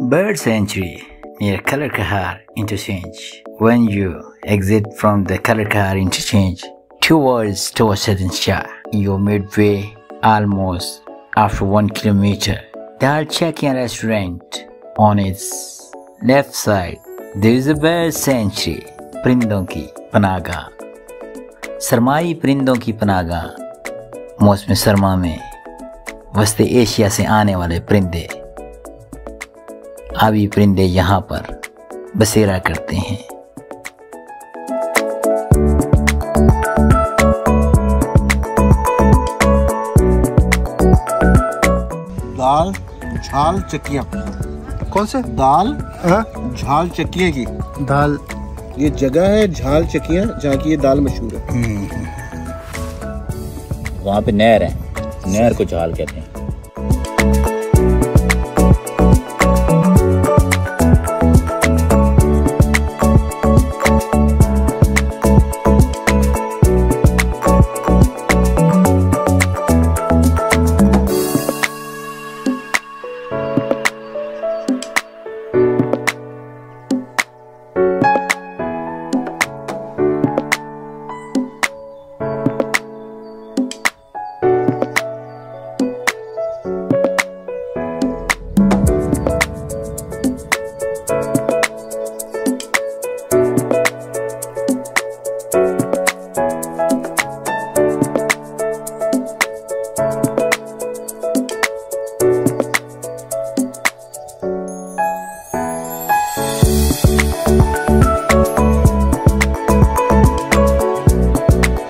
Bird Sanctuary near Kallar Kahar interchange. When you exit from the Kallar Kahar interchange towards towards Shah, you're midway almost after one kilometer. Dal Chekian restaurant on its left side. There is a bird sanctuary, Prindonki Panaga. सरमाई परिंदों Panaga. पनागा मौसम सरमा में वस्ते Asia से wale वाले आबी परिंदे यहाँ पर बसेरा करते हैं। दाल झाल चक्कियाँ। कौन से? दाल हाँ? झाल चक्कियाँ की। दाल। ये जगह है झाल चक्कियाँ जहाँ की ये दाल मशहूर है। वहाँ पे नहर है। नहर को झाल कहते हैं।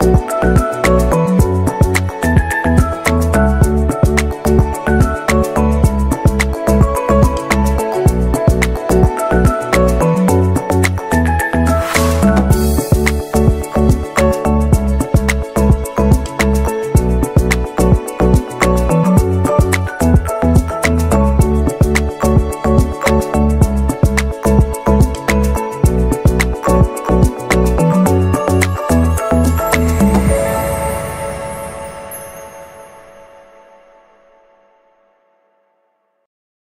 Thank